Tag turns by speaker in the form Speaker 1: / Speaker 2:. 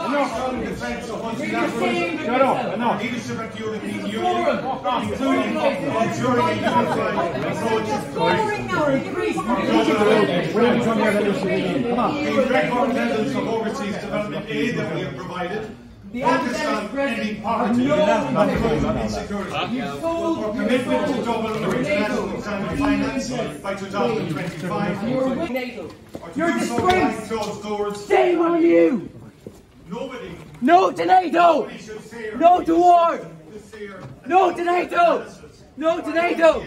Speaker 1: Strong defence of multilateralism.
Speaker 2: Shut up, enough.
Speaker 1: Leadership at the European Union, including ensuring a unified approach to
Speaker 2: We're going come here and listen to you. Come on.
Speaker 1: the record levels of overseas development aid that we have provided. Focused on ending poverty and insecurity. Our commitment to double our international climate finance by 2025.
Speaker 3: NATO.
Speaker 1: Or to
Speaker 3: You're
Speaker 1: do so
Speaker 3: disgraced.
Speaker 1: behind closed doors.
Speaker 3: Shame on you!
Speaker 1: Nobody,
Speaker 3: No to NATO!
Speaker 1: should fear.
Speaker 3: No to war!
Speaker 1: This fear.
Speaker 3: No to NATO! No to NATO!